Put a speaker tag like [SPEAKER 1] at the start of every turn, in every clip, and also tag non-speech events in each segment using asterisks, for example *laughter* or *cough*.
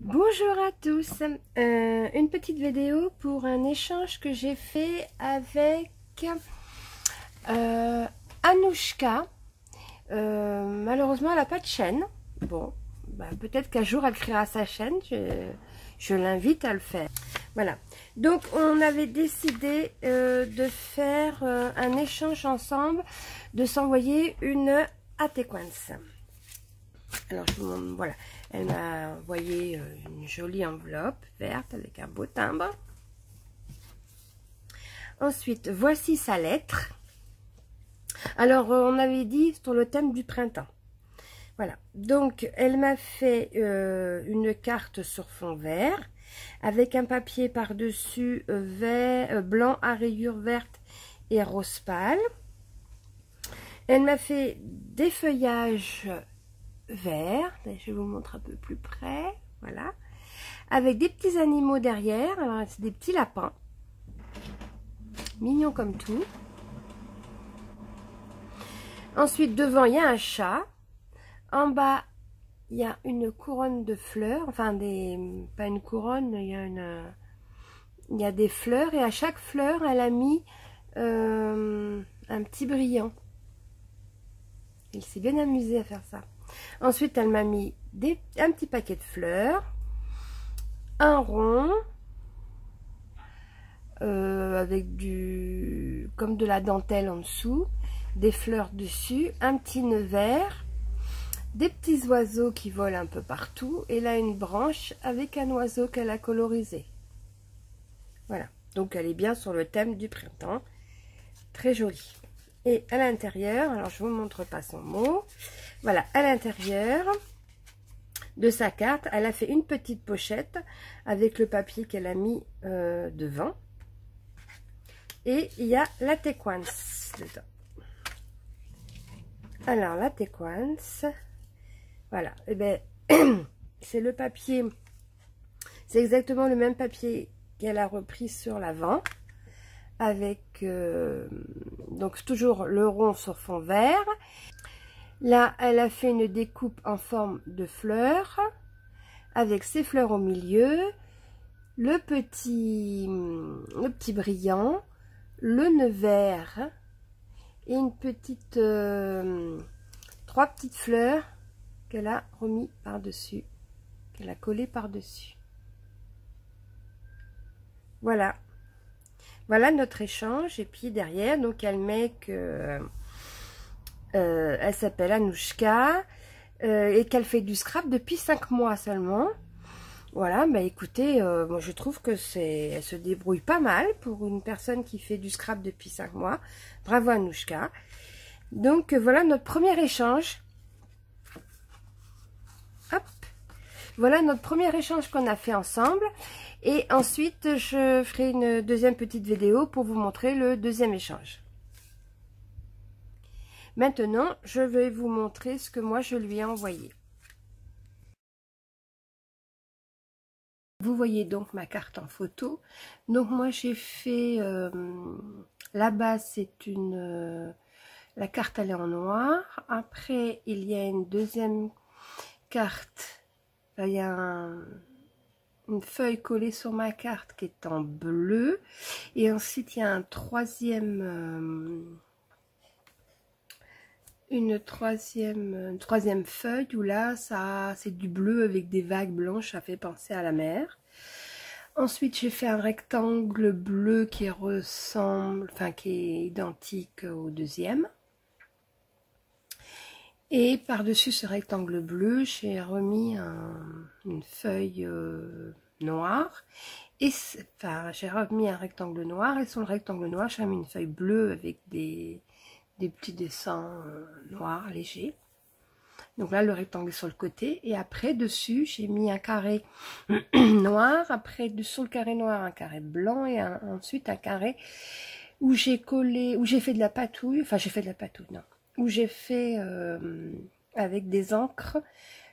[SPEAKER 1] Bonjour à tous, euh, une petite vidéo pour un échange que j'ai fait avec euh, Anouchka. Euh, malheureusement, elle n'a pas de chaîne. Bon, bah, peut-être qu'un jour elle créera sa chaîne. Je, l'invite à le faire. Voilà. Donc, on avait décidé de faire un échange ensemble, de s'envoyer une Atequance. Alors, je vous voilà. Elle m'a envoyé euh, une jolie enveloppe verte avec un beau timbre. Ensuite, voici sa lettre. Alors, euh, on avait dit sur le thème du printemps. Voilà. Donc, elle m'a fait euh, une carte sur fond vert avec un papier par-dessus vert, blanc à rayures vertes et rose pâle. Elle m'a fait des feuillages vert. Je vous montre un peu plus près. Voilà. Avec des petits animaux derrière. Alors, c'est des petits lapins. Mignons comme tout. Ensuite, devant, il y a un chat. En bas, il y a une couronne de fleurs. Enfin, des pas une couronne, il y a des fleurs et à chaque fleur, elle a mis euh, un petit brillant. Il s'est bien amusé à faire ça. Ensuite, elle m'a mis un petit paquet de fleurs, un rond, euh, avec du comme de la dentelle en dessous, des fleurs dessus, un petit nœud vert, des petits oiseaux qui volent un peu partout, et là une branche avec un oiseau qu'elle a colorisé. Voilà, donc elle est bien sur le thème du printemps, très jolie. Et à l'intérieur, alors je vous montre pas son mot, voilà, à l'intérieur de sa carte, elle a fait une petite pochette avec le papier qu'elle a mis euh, devant. Et il y a la tequance dedans. Alors, la tequance, voilà, et eh ben, *clears throat* c'est le papier, c'est exactement le même papier qu'elle a repris sur l'avant avec euh, donc toujours le rond sur fond vert. Là, elle a fait une découpe en forme de fleurs avec ses fleurs au milieu, le petit, le petit brillant, le nœud vert et une petite, euh, trois petites fleurs qu'elle a remis par-dessus, qu'elle a collé par-dessus. Voilà. Voilà notre échange. Et puis derrière, donc elle met que euh, elle s'appelle Anouchka euh, et qu'elle fait du scrap depuis 5 mois seulement. Voilà, bah écoutez, euh, moi je trouve que c'est, elle se débrouille pas mal pour une personne qui fait du scrap depuis 5 mois. Bravo Anouchka. Donc voilà notre premier échange. Hop. Voilà notre premier échange qu'on a fait ensemble. Et ensuite, je ferai une deuxième petite vidéo pour vous montrer le deuxième échange. Maintenant, je vais vous montrer ce que moi je lui ai envoyé. Vous voyez donc ma carte en photo. Donc moi j'ai fait, euh, là-bas c'est une, euh, la carte elle est en noir. Après il y a une deuxième carte, il y a un, une feuille collée sur ma carte qui est en bleu. Et ensuite, il y a un troisième... Une troisième, troisième feuille où là, ça c'est du bleu avec des vagues blanches, ça fait penser à la mer. Ensuite, j'ai fait un rectangle bleu qui ressemble, enfin qui est identique au deuxième. Et par-dessus ce rectangle bleu, j'ai remis une feuille euh, noire. Et enfin, j'ai remis un rectangle noir et sur le rectangle noir, j'ai mis une feuille bleue avec des, petits dessins euh, noirs légers. Donc là, le rectangle est sur le côté. Et après, dessus, j'ai mis un carré *clears throat* noir. Après, sur le carré noir, un carré blanc. Et ensuite, un carré où j'ai collé, où j'ai fait de la patouille. Enfin, j'ai fait de la patouille, non où j'ai fait euh, avec des encres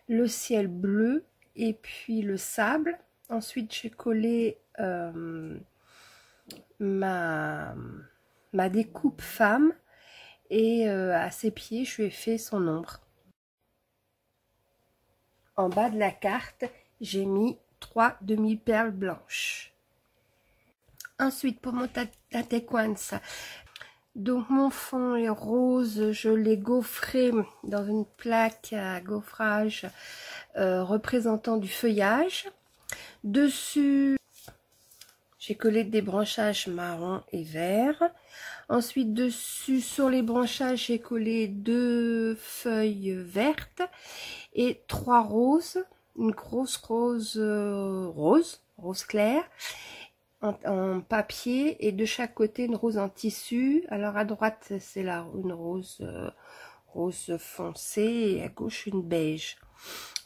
[SPEAKER 1] le ciel bleu et puis le sable. Ensuite, j'ai collé euh, ma découpe femme et euh, à ses pieds, je lui ai fait son ombre. En bas de la carte, j'ai mis trois demi-perles blanches. Ensuite, pour mon tatequance, donc mon fond est rose, je l'ai gaufré dans une plaque à gaufrage euh, représentant du feuillage. Dessus, j'ai collé des branchages marron et vert. Ensuite, dessus, sur les branchages, j'ai collé deux feuilles vertes et trois roses. Une grosse rose euh, rose, rose claire, en, papier et de chaque côté une rose en tissu. Alors à droite, c'est là une rose, euh, rose foncée et à gauche une beige.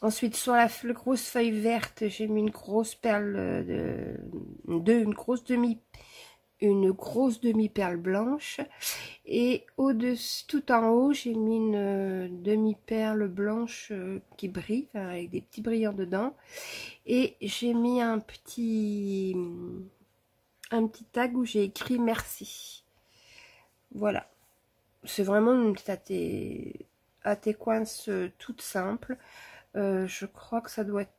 [SPEAKER 1] Ensuite, sur la, grosse feuille verte, j'ai mis une grosse perle de, de une grosse demi une grosse demi-perle blanche. Et au-dessus tout en haut j'ai mis une euh, demi-perle blanche euh, qui brille avec des petits brillants dedans. Et j'ai mis un petit un petit tag où j'ai écrit merci. Voilà. C'est vraiment une petite à tes, toute simple euh, je crois que ça doit être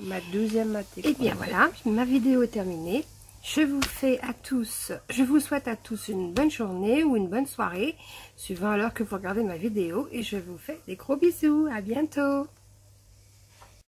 [SPEAKER 1] ma deuxième matinée. Et bien voilà, ma vidéo est terminée. Je vous fais à tous, je vous souhaite à tous une bonne journée ou une bonne soirée, suivant l'heure que vous regardez ma vidéo. Et je vous fais des gros bisous. À bientôt